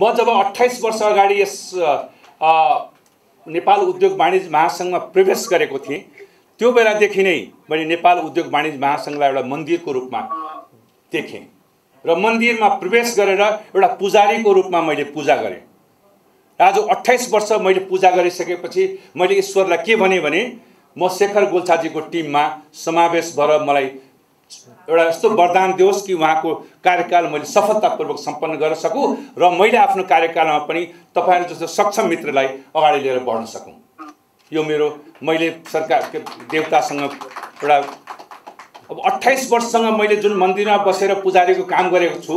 म जब अठाइस वर्ष अगाडि यस नेपाल उद्योग वाणिज्य महासङ्घमा प्रवेश गरेको थिएँ त्यो बेलादेखि नै मैले नेपाल उद्योग वाणिज्य महासङ्घलाई एउटा मन्दिरको रूपमा देखेँ र मन्दिरमा प्रवेश गरेर एउटा पुजारीको रूपमा मैले पूजा गरेँ। आज अठाइस वर्ष मैले पूजा गरिसकेपछि मैले ईश्वरलाई के भने म शेखर गोल्छाजीको टिममा समावेश भएर मलाई एउटा यस्तो वरदान दियोस् कि उहाँको कार्यकाल मैले सफलतापूर्वक सम्पन्न गर्न सकुँ र मैले आफ्नो कार्यकालमा पनि तपाईँहरू जस्तो सक्षम मित्रलाई अगाडि लिएर बढ्न सकौँ। यो मेरो मैले सरकार देवतासँग एउटा अब अठाइस वर्षसँग मैले जुन मन्दिरमा बसेर पुजारीको काम गरेको छु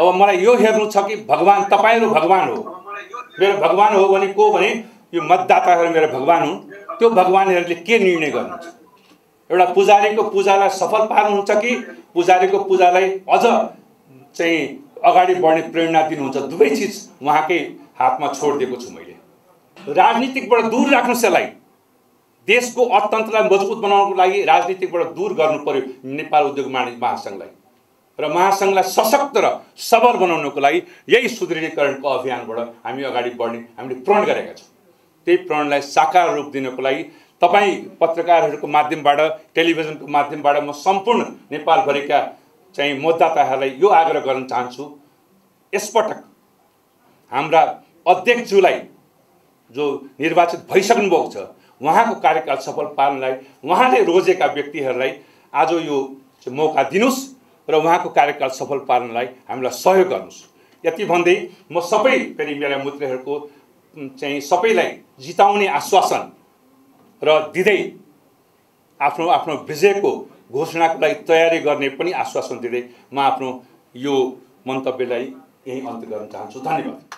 अब मलाई यो हेर्नु छ कि भगवान् तपाईँहरू भगवान् हो। मेरो भगवान् हो भने को भने यो मतदाताहरू मेरो भगवान् हुन्। त्यो भगवान्हरूले के निर्णय गर्नुहुन्छ? एउटा पुजारीको पूजालाई सफल पार्नुहुन्छ कि पुजारीको पूजालाई अझ चाहिँ अगाडि बढ्ने प्रेरणा दिनुहुन्छ? दुवै चिज उहाँकै हातमा छोडिदिएको छु मैले। राजनीतिकबाट दूर राख्नुहोस् यसलाई। देशको अर्थतन्त्रलाई मजबुत बनाउनको लागि राजनीतिकबाट दूर गर्नु पर्यो नेपाल उद्योग वाणिज्य महासङ्घलाई। र महासङ्घलाई सशक्त र सबल बनाउनको लागि यही सुदृढीकरणको अभियानबाट हामी अगाडि बढ्ने हामीले प्रण गरेका छौँ। त्यही प्रणलाई साकार रूप दिनको लागि तपाईँ पत्रकारहरूको माध्यमबाट टेलिभिजनको माध्यमबाट म सम्पूर्ण नेपालभरिका चाहिँ मतदाताहरूलाई यो आग्रह गर्न चाहन्छु। यसपटक हाम्रा अध्यक्षज्यूलाई जो निर्वाचित भइसक्नु भएको छ उहाँको कार्यकाल सफल पार्नलाई उहाँले रोजेका व्यक्तिहरूलाई आज यो मौका दिनुहोस् र उहाँको कार्यकाल सफल पार्नलाई हामीलाई सहयोग गर्नुहोस्। यति भन्दै म सबै फेरि मेरा मित्रहरूको चाहिँ सबैलाई जिताउने आश्वासन र दिँदै आफ्नो आफ्नो विजयको घोषणाको लागि तयारी गर्ने पनि आश्वासन दिँदै म आफ्नो यो मन्तव्यलाई यहीँ अन्त्य गर्न चाहन्छु। धन्यवाद।